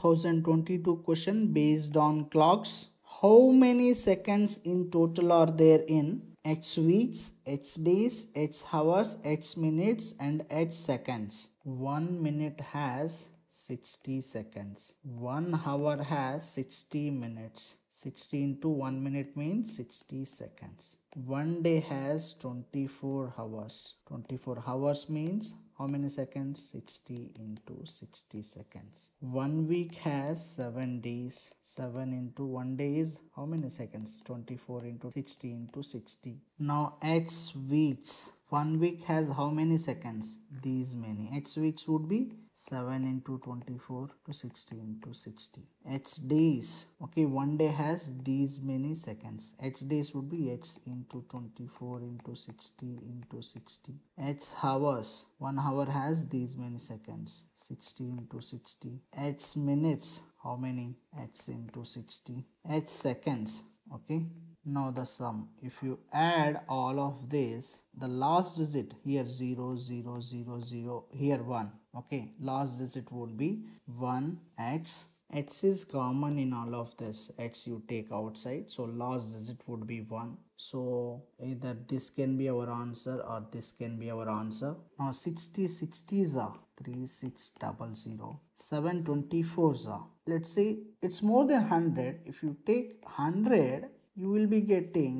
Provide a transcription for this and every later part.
2022 question based on clocks. How many seconds in total are there in X weeks, X days, X hours, X minutes and X seconds? One minute has 60 seconds. One hour has 60 minutes. 60 into 1 minute means 60 seconds. One day has 24 hours. 24 hours means how many seconds? 60 into 60 seconds. One week has seven days. Seven into one day is how many seconds? 24 into 60 into 60 now x weeks. One week has how many seconds? These many. X weeks would be 7 into 24 to 60 into 60 x days. Okay one day has these many seconds. X days would be x into 24 into 60 into 60 x hours. One hour has these many seconds. 60 into 60 x minutes. How many? X into 60 x seconds. Okay now the sum. If you add all of this the last digit here 0 0 0 0 here 1 okay? Last digit would be 1 x. X is common in all of this. X you take outside so last digit would be 1 so either this can be our answer or this can be our answer. Now 60 60s are 3600 724s are. Let's say it's more than 100 if you take 100 you will be getting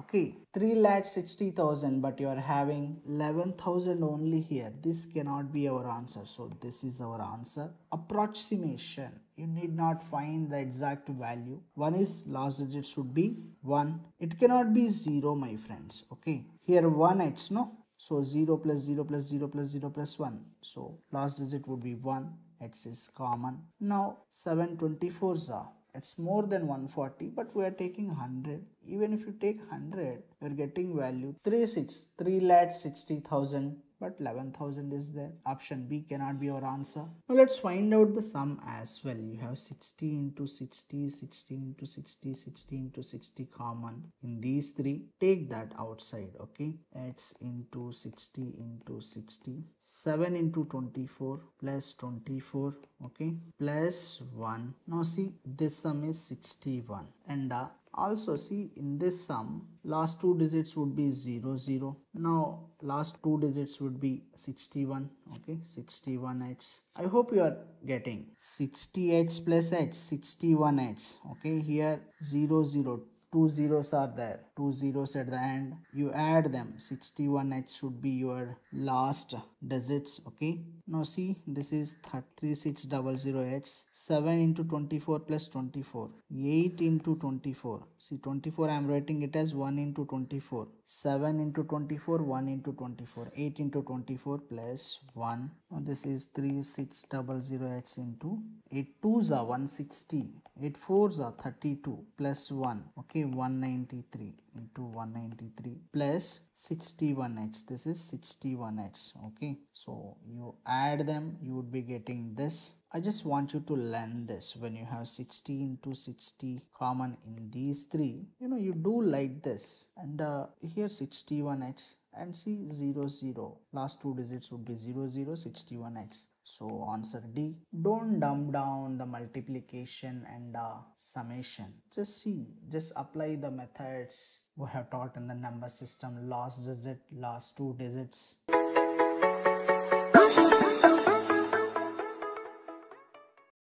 okay 3 lakh 60,000 but you are having 11,000 only here. This cannot be our answer. So this is our answer. Approximation. You need not find the exact value. One is last digit should be 1 it cannot be 0 my friends okay? Here 1x no? So 0 plus 0 plus 0 plus 0 plus 1 so last digit would be 1 x is common. Now 724s are it's more than 140 but we are taking 100 even if you take 100 you're getting value. 36 3 lakh 60000 but 11000 is there. Option b cannot be our answer. Now let's find out the sum as well. You have 60 into 60 60 into 60 60 into 60 common. In these three take that outside okay? It's into 60 into 60 7 into 24 plus 24 okay? Plus 1 now see this sum is 61 and uh, also see in this sum last two digits would be 0 0 now last two digits would be 61 okay? 61x i hope you are getting 60x plus x 61x okay? Here 0 0 two zeros are there. Two zeros at the end. You add them 61h should be your last digits okay now see this is 3600x 7 into 24 plus 24 8 into 24 see 24 i am writing it as 1 into 24 7 into 24 1 into 24 8 into 24 plus 1 now this is 3600x into 8 2s are 160 8 4s are 32 plus 1 okay 193 into 193 plus 61x this is 61x okay? So you add them you would be getting this. I just want you to learn this. When you have 60 into 60 common in these three you know you do like this. And uh, here 61x and see 0 0 last two digits would be 0 0 61x so answer D. Don't dumb down the multiplication and uh, summation. Just see, just apply the methods we have taught in the number system last digit, last two digits.